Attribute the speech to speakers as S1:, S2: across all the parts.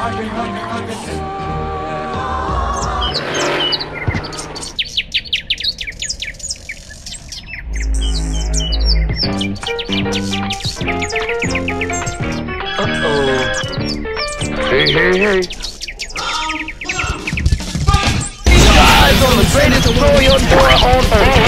S1: Hey, hey, hey. Eyes on the greatest royal on earth.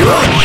S1: Ah!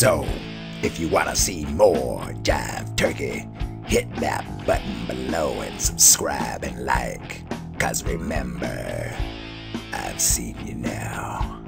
S2: So, if you want to see more Jive Turkey, hit that button below and subscribe and like. Cause remember, I've seen you now.